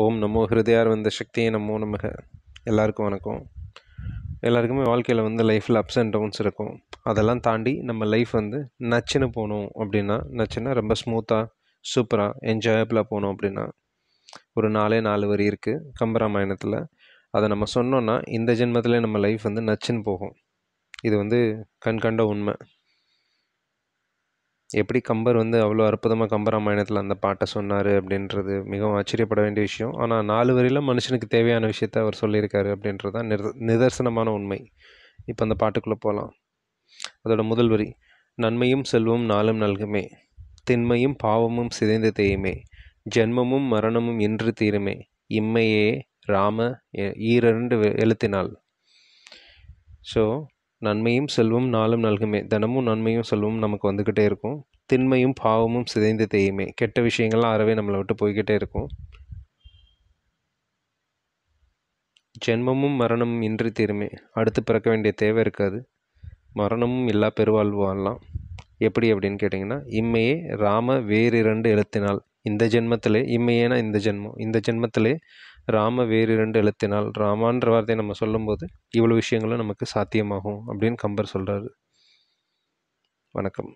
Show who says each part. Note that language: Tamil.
Speaker 1: ஓம் நமோ ஹிருதயார் வந்த சக்தியை நமோ நமக. எல்லாருக்கும் வணக்கம். எல்லாருக்குமே வாழ்க்கையில் வந்து லைஃப்பில் அப்ஸ் அண்ட் டவுன்ஸ் இருக்கும். அதெல்லாம் தாண்டி நம்ம லைஃப் வந்து நச்சுன்னு போகணும் அப்படின்னா நச்சுன்னா ரொம்ப ஸ்மூத்தாக சூப்பராக என்ஜாயபிளாக போகணும் அப்படின்னா ஒரு நாலே நாலு வரி இருக்குது கம்பராமாயணத்தில். அதை நம்ம சொன்னோன்னா இந்த ஜென்மத்திலே நம்ம லைஃப் வந்து நச்சுன்னு போகும். இது வந்து கண்கண்ட உண்மை. எப்படி கம்பர் வந்து அவ்வளோ அற்புதமாக கம்பராமாயணத்தில் அந்த பாட்டை சொன்னார் அப்படின்றது மிகவும் ஆச்சரியப்பட வேண்டிய விஷயம். ஆனால் நாலு வரையில் மனுஷனுக்கு தேவையான விஷயத்த அவர் சொல்லியிருக்காரு அப்படின்றது தான் நிர் நிதர்சனமான உண்மை. இப்போ அந்த பாட்டுக்குள்ளே போகலாம் அதோட முதல் வரி நன்மையும் செல்வம் நாளும் நல்குமே. திண்மையும் பாவமும் சிதைந்து தேயுமே. ஜென்மமும் மரணமும் இன்று தீருமே. இம்மையே ராம ஈரண்டு எழுத்தினால் ஸோ நன்மையும் செல்வம் நாளும் நல்குமே. தினமும் நன்மையும் செல்வம் நமக்கு வந்துக்கிட்டே இருக்கும். திண்மையும் பாவமும் சிதைந்து தேயுமே. கெட்ட விஷயங்கள்லாம் அறவே நம்மளை விட்டு போய்கிட்டே இருக்கும். ஜென்மமும் மரணமும் இன்றி தீருமே. அடுத்து பிறக்க வேண்டிய தேவை இருக்காது. மரணமும் இல்லா பெருவாழ்வு வாழலாம். எப்படி அப்படின்னு கேட்டிங்கன்னா இம்மையே ராம வேறிரண்டு எழுத்தினால் இந்த ஜென்மத்திலே இம்மையேனா இந்த ஜென்மம்? இந்த ஜென்மத்திலே ராம வேறு இரண்டு எழுத்தினால் ராமான்ற வார்த்தையை நம்ம சொல்லும்போது இவ்வளோ விஷயங்களும் நமக்கு சாத்தியமாகும் அப்படின்னு கம்பர் சொல்கிறாரு வணக்கம்.